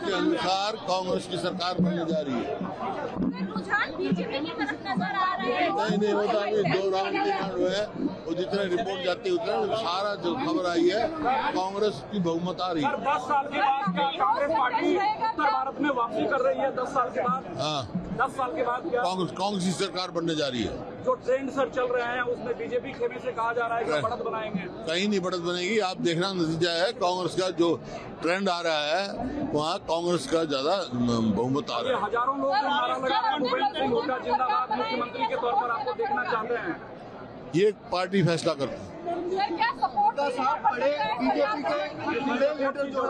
के अनुसार कांग्रेस की सरकार बनने जा रही है। रुझान बीजेपी की तरफ़ नज़र आ रहे हैं। नहीं नहीं होता अभी दो राउंड तीन राउंड हुए हैं। वो जितने रिपोर्ट जाती है उतना सारा जो खबर आई है कांग्रेस की बहुमत आ रही है। दस साल के बाद क्या कांग्रेस पार्टी उत्तर भारत में वापसी कर रही है? दस साल के बाद? हाँ। दस साल के बाद कांग्रेस कांग्रेस की सरकार बनने जा रही है। जो ट्रेंड सर चल रहे हैं उसमें बीजेपी खेमे से कहा जा रहा है कि बढ़त बनाएँगे। कहीं नहीं बढ़त बनेगी। आप देखना नतीजा है कांग्रेस का जो ट्रेंड आ रहा है वहाँ कांग्रेस का ज़्यादा बहुमत आ रहा है। हज़ारों लोग नारा लगा रहे भूपेंद्र सिंह हुड्डा जिंदाबाद मुख्यमंत्री के तौर पर आपको देखना चाहते हैं। ये पार्टी फैसला करती है। सर क्या सपोर्ट साहब बड़े बीजेपी के बड़े लीडर जो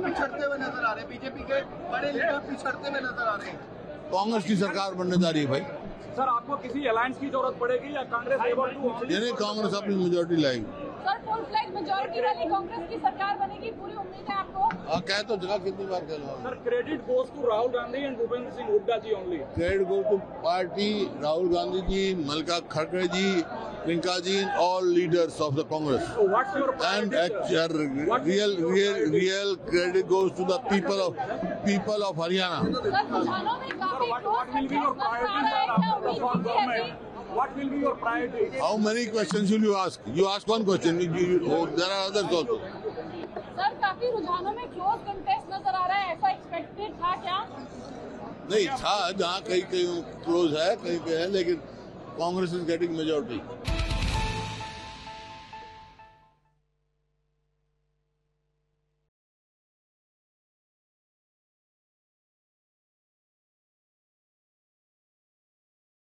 पिछड़ते हुए नज़र आ रहे हैं। बीजेपी के बड़े लीडर पिछड़ते हुए नज़र आ रहे हैं। कांग्रेस की सरकार बनने जा रही है भाई। सर आपको किसी अलायंस की ज़रूरत पड़ेगी या कांग्रेस एबल टू यानी कांग्रेस अपनी मेजोरिटी लाएगी? सर फुल फ्लैग मेजोरिटी वाली कांग्रेस की सरकार बनेगी पूरी उम्मीद है आपको। हाँ कह तो जगह कितनी बार कह sir credit goes to Rahul Gandhi and Bhupendra Singh Hooda ji only credit go to party Rahul Gandhi ji Mallika खड़गे ji Priyanka ji all leaders of the Congress So what's your and priority, sir? actual, What- real, real, real credit goes to the people of people of Haryana. Sir रुझानों में Sir, काफ़ी what, close what will be your contest priority, नज़र आ sir, रहे हैं क्या after the उम्मीद fall की थी ऐसी government? What will be your priority? How many questions will you ask? You ask one question. You, you, oh, there are others also. Sir, काफ़ी रुझानों में क्लोज कंटेस्ट नज़र आ रहा है, ऐसा एक्सपेक्टेड था क्या? नहीं, था, जहाँ कहीं कहीं क्लोज है, कहीं पे है, लेकिन कांग्रेस इज़ गेटिंग मेजोरिटी